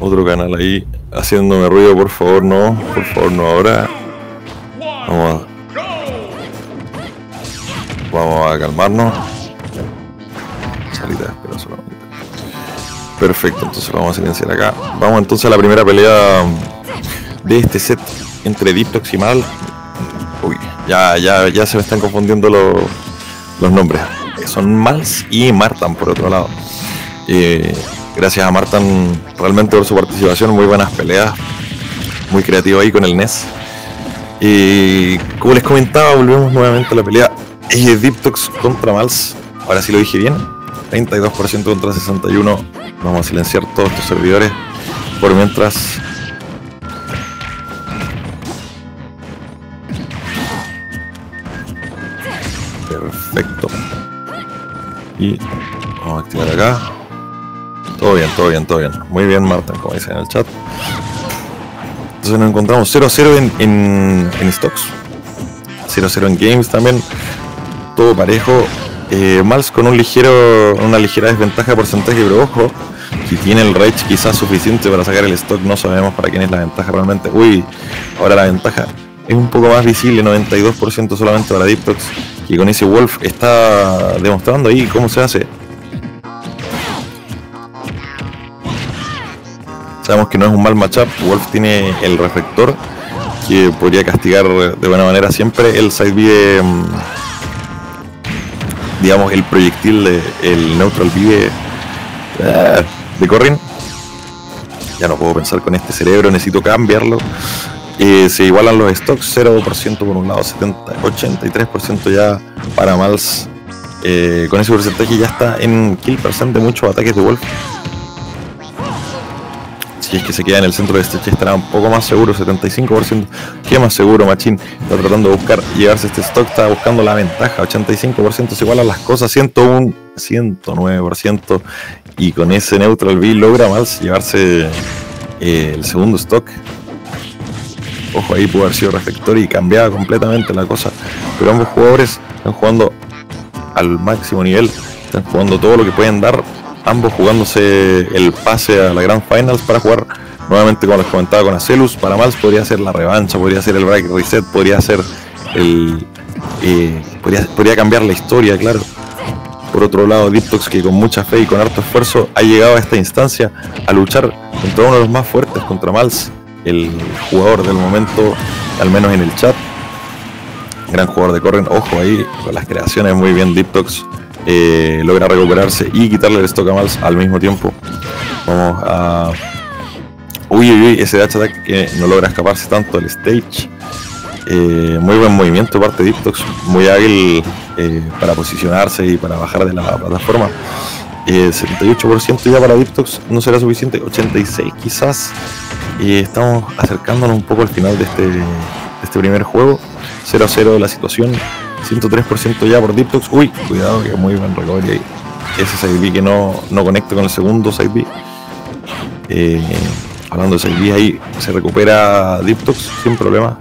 Otro canal ahí haciéndome ruido, por favor, no. Por favor, no ahora. Vamos a, vamos a calmarnos. Salida, espera solamente. Perfecto, entonces vamos a silenciar acá. Vamos entonces a la primera pelea de este set entre Diptox y Mal. Uy, ya, ya, ya se me están confundiendo los, los nombres. Son Mals y Martan por otro lado. Eh, gracias a Martan realmente por su participación, muy buenas peleas, muy creativo ahí con el NES. Y como les comentaba, volvemos nuevamente a la pelea Diptox contra Mals. Ahora sí lo dije bien. 32% contra 61. Vamos a silenciar todos estos servidores. Por mientras Perfecto. Y vamos a activar acá. Todo bien, todo bien, todo bien. Muy bien, Marta, como dice en el chat. Entonces nos encontramos 0-0 en, en, en, stocks. 0-0 en games también. Todo parejo. Eh, Mals con un ligero, una ligera desventaja de porcentaje, pero ojo, si tiene el rage quizás suficiente para sacar el stock, no sabemos para quién es la ventaja realmente. Uy, ahora la ventaja es un poco más visible, 92% solamente para Diptox, que con ese Wolf está demostrando ahí cómo se hace. Sabemos que no es un mal matchup, Wolf tiene el reflector que podría castigar de buena manera siempre el side B de, mm, digamos, el proyectil de el neutral B de, eh, de Corrin. Ya no puedo pensar con este cerebro, necesito cambiarlo. Eh, se igualan los stocks, 0% por un lado, 70, 83% ya para Mals. Eh, con ese porcentaje ya está en kill percent de muchos ataques de Wolf. Si es que se queda en el centro de este estará un poco más seguro, 75%. ¿Qué más seguro, Machín? Está tratando de buscar llevarse este stock, está buscando la ventaja, 85% se igualan las cosas, 101, 109%. Y con ese neutral B logra Mals llevarse eh, el segundo stock Ojo, ahí pudo haber sido reflector y cambiaba completamente la cosa. Pero ambos jugadores están jugando al máximo nivel, están jugando todo lo que pueden dar, ambos jugándose el pase a la Grand Finals para jugar nuevamente como les comentaba con Acelus, para Mals podría ser la revancha, podría ser el break reset, podría ser el eh, podría, cambiar la historia, claro. Por otro lado, Diptox, que con mucha fe y con harto esfuerzo ha llegado a esta instancia a luchar contra uno de los más fuertes, contra Mals, el jugador del momento, al menos en el chat. Gran jugador de Corren, ojo ahí, con las creaciones muy bien Diptox. Eh, logra recuperarse y quitarle el stock a Mals al mismo tiempo. Vamos a. Uy, uy, uy, ese dash attack que no logra escaparse tanto del stage. Eh, muy buen movimiento parte de Diptox, muy ágil eh, para posicionarse y para bajar de la plataforma. 78% ya para Diptox no será suficiente, 86 quizás y estamos acercándonos un poco al final de este, este primer juego. 0 a 0 la situación. 103% ya por Diptox. Uy, cuidado que muy buen recovery ahí. Ese side que no, no conecta con el segundo side. Eh, hablando de side ahí se recupera Diptox sin problema.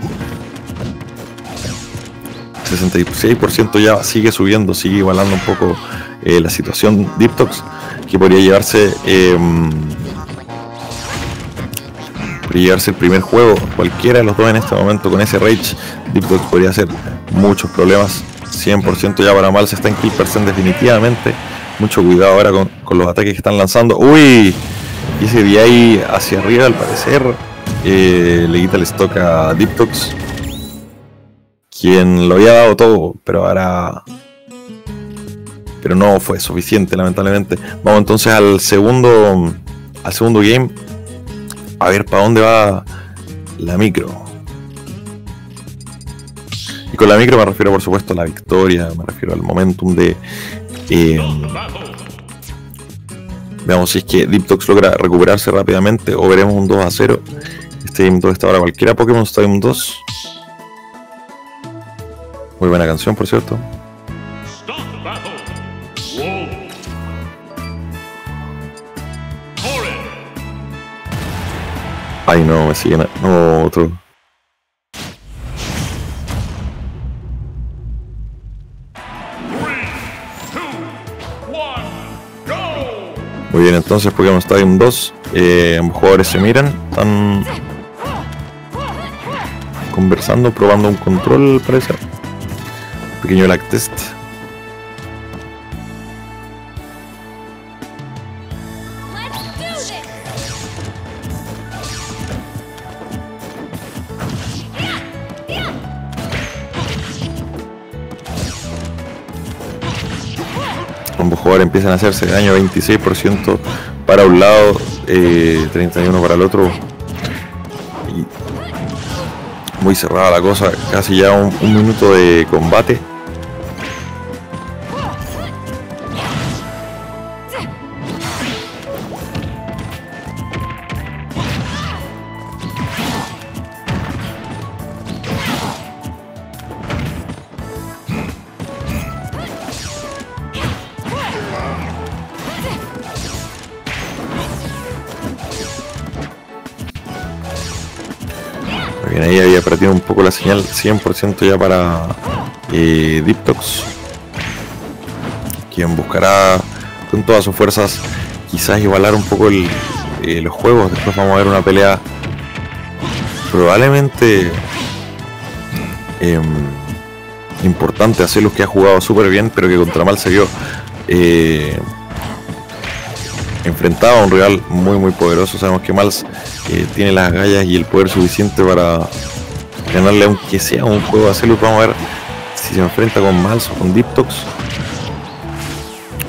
66% ya sigue subiendo, sigue igualando un poco eh, la situación Diptox que podría llevarse eh, llevarse el primer juego, cualquiera de los dos en este momento con ese Rage, Deep podría hacer muchos problemas. 100% ya para mal se está en kill percent definitivamente. Mucho cuidado ahora con, los ataques que están lanzando. Uy, y ese de ahí hacia arriba al parecer eh, le quita el stock a Diptox. Quien lo había dado todo, pero ahora pero no fue suficiente lamentablemente. Vamos entonces al segundo al segundo game a ver para dónde va la micro. Con la micro me refiero, por supuesto, a la victoria, me refiero al momentum de. Eh, veamos si es que Deep logra recuperarse rápidamente o veremos un 2 a 0. Este Game 2 está ahora cualquiera Pokémon Stadium 2. Muy buena canción, por cierto. Ay, no, me siguen. No, otro. Muy bien, entonces Pokémon Stadium 2, eh, ambos jugadores se miran, están conversando, probando un control, parece. Un pequeño lag test. Ambos jugadores empiezan a hacerse daño 26% para un lado, 31 eh, para el otro. muy cerrada la cosa, casi ya un minuto de combate. Perdido un poco la señal 100% ya para eh, Diptox. Quien buscará con todas sus fuerzas quizás igualar un poco el, eh, los juegos. Después vamos a ver una pelea probablemente eh, importante. los que ha jugado súper bien, pero que contra Mal se vio eh, enfrentado a un rival muy muy poderoso. Sabemos que Mals eh, tiene las gallas y el poder suficiente para ganarle aunque sea un juego de Acelus. Vamos a ver si se enfrenta con Mals o con Diptox.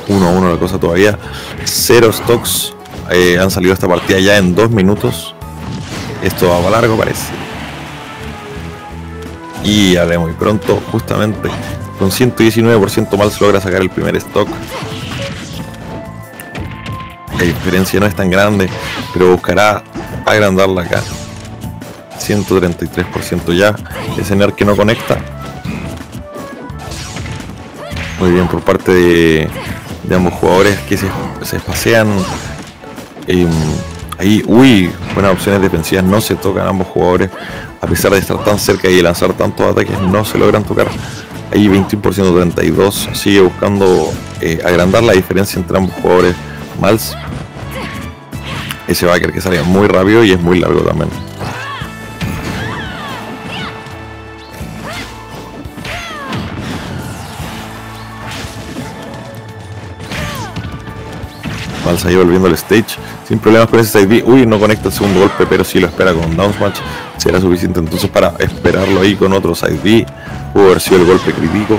1 a 1 la cosa todavía. Cero stocks eh, han salido esta partida ya en dos minutos. Esto va a largo parece. Y ya muy pronto, justamente con 119% Mals logra sacar el primer stock la diferencia no es tan grande, pero buscará agrandarla acá. 133% ya. Ese que no conecta. Muy bien por parte de, ambos jugadores que se, se espacean. Em, ahí, uy, buenas opciones defensivas. No se tocan ambos jugadores. A pesar de estar tan cerca y de lanzar tantos ataques, no se logran tocar. Ahí 21% 32. Sigue buscando eh, agrandar la diferencia entre ambos jugadores. Mals ese backer que salía muy rápido y es muy largo también. Malsa ahí volviendo al stage sin problemas con ese side Uy, no conecta el segundo golpe, pero si lo espera con down smash. Será suficiente entonces para esperarlo ahí con otro side B. Pudo haber sido el golpe crítico.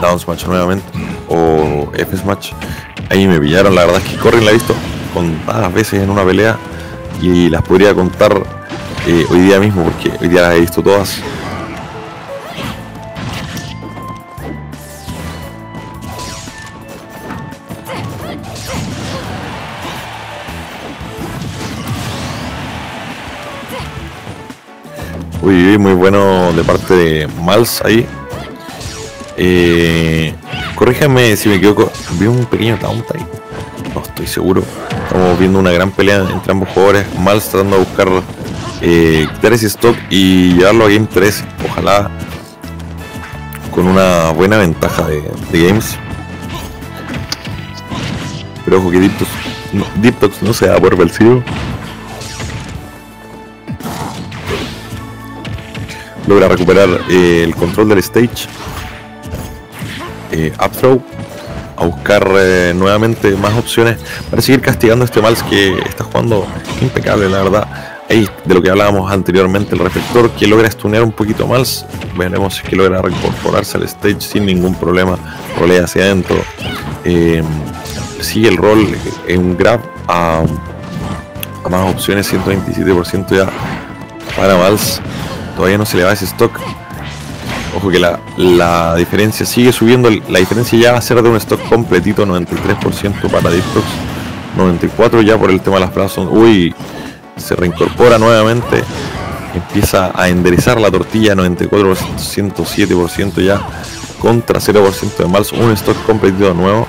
Down smash nuevamente. O F smash. Ahí me pillaron, la verdad es que Corrin la he visto contadas veces en una pelea y las podría contar eh, hoy día mismo porque hoy día las he visto todas. Uy, muy bueno de parte de Mals ahí. Eh, Corríjame si me equivoco, vi un pequeño taunt ahí. No estoy seguro. Estamos viendo una gran pelea entre ambos jugadores. Mal tratando de buscar eh, quitar ese stock y llevarlo a Game 3. Ojalá con una buena ventaja de, games. Pero ojo que Diptox no, no se da por vencido. Logra recuperar eh, el control del stage eh, Upthrow a buscar eh, nuevamente más opciones para seguir castigando a este Mals que está jugando impecable, la verdad. Ahí de lo que hablábamos anteriormente, el reflector que logra stunear un poquito más. Veremos si que logra reincorporarse al stage sin ningún problema. Rolea hacia adentro. Em, sigue el rol en un grab a, a más opciones, 127% ya para Mals. Todavía no se le va ese stock. Ojo que la, diferencia sigue subiendo, la diferencia ya va a ser de un stock completito, 93% para Diptox, 94% ya por el tema de las plazas. Uy, se reincorpora nuevamente, empieza a enderezar la tortilla, 94%, 107% ya, contra 0% de Mals, un stock completito nuevo.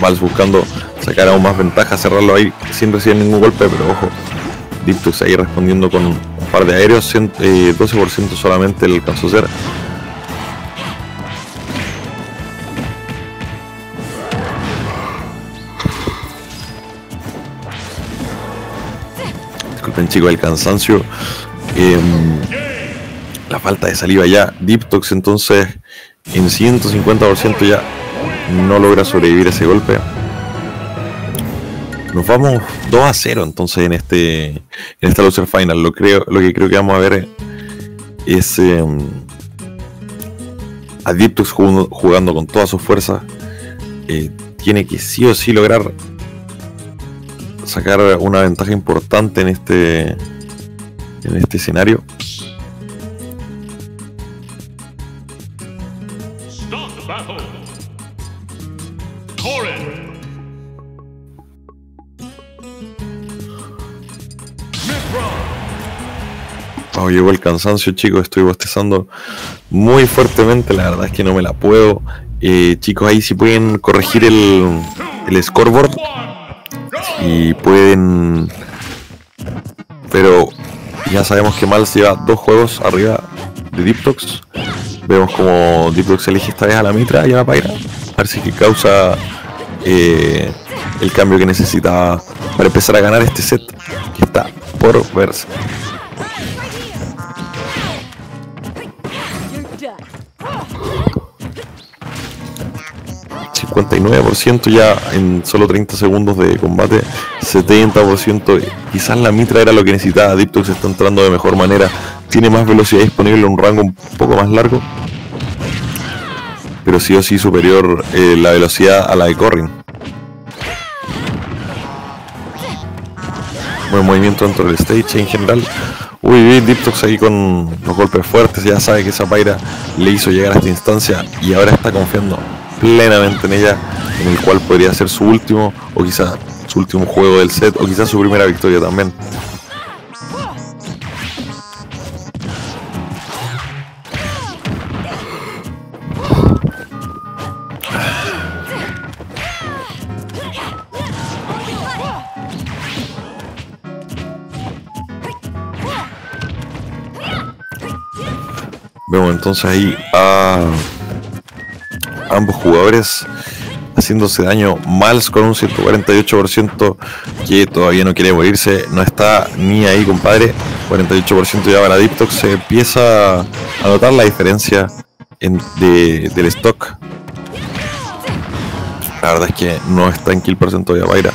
Mals buscando sacar aún más ventaja, cerrarlo ahí sin recibir ningún golpe, pero ojo, Diptox ahí respondiendo con par de aéreos, eh, 12% solamente le alcanzó a hacer. Disculpen chicos el cansancio. Em, la falta de saliva ya. Diptox entonces en 150% ya no logra sobrevivir ese golpe. Nos vamos 2 a 0 entonces en este en esta loser final. Lo creo lo que creo que vamos a ver es em, a Diptox jugando, con toda su fuerza. Eh, tiene que sí o sí lograr sacar una ventaja importante en este en este escenario. Oh, llegó el cansancio, chicos. Estoy bostezando muy fuertemente. La verdad es que no me la puedo. Eh, chicos, ahí si pueden corregir el, el scoreboard. Y pueden. Pero ya sabemos que Mal lleva dos juegos arriba de Diptox. Vemos como Diptox elige esta vez a la Mitra y a la Pyra. A ver si que causa eh, el cambio que necesita para empezar a ganar este set que está por verse. 59% ya en solo 30 segundos de combate, 70%. Quizás la Mitra era lo que necesitaba. Diptox está entrando de mejor manera, tiene más velocidad disponible, un rango un poco más largo, pero sí o sí superior eh, la velocidad a la de Corrin. Buen movimiento dentro del stage en general. Uy, Diptox ahí con los golpes fuertes, ya sabe que esa Paira le hizo llegar a esta instancia y ahora está confiando plenamente en ella, en el cual podría ser su último, o quizá su último juego del set, o quizás su primera victoria también. Vemos entonces ahí a ambos jugadores haciéndose daño. Mals con un 148% que todavía no quiere morirse, no está ni ahí, compadre. 48% ya para Diptox. Se empieza a notar la diferencia en, del stock. La verdad es que no está en kill porcento de Bayra.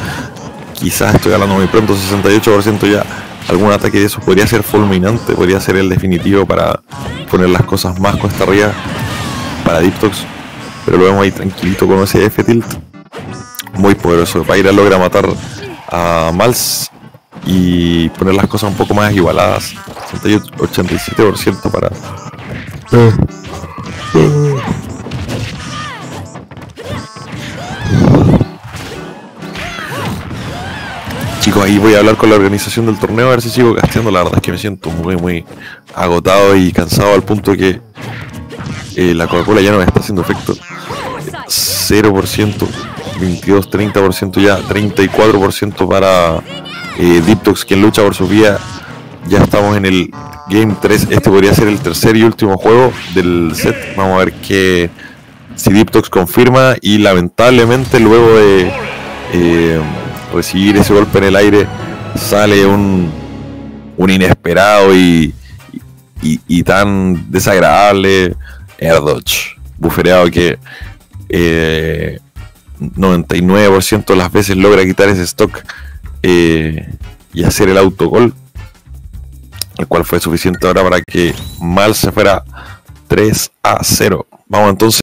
Quizás estoy hablando muy pronto, 68% ya. Algún ataque de eso podría ser fulminante, podría ser el definitivo para poner las cosas más cuesta arriba para Diptox. Pero lo vemos ahí tranquilito con ese F-Tilt. Muy poderoso. Pyra logra matar a Mals y poner las cosas un poco más igualadas. 87% para... Chicos, ahí voy a hablar con la organización del torneo a ver si sigo casteando. La verdad es que me siento muy, muy agotado y cansado al punto que eh, la Coca-Cola ya no me está haciendo efecto. 0%, 22, 30% ya, 34% para eh, Diptox, quien lucha por su vida. Ya estamos en el Game 3. Este podría ser el tercer y último juego del set. Vamos a ver que si Diptox confirma y lamentablemente luego de eh, recibir ese golpe en el aire sale un, un inesperado y, y tan desagradable Erdoch, bufereado que 99% eh, de las veces logra quitar ese stock eh, y hacer el autogol, el cual fue suficiente ahora para que Mal se fuera 3 a 0. Vamos entonces.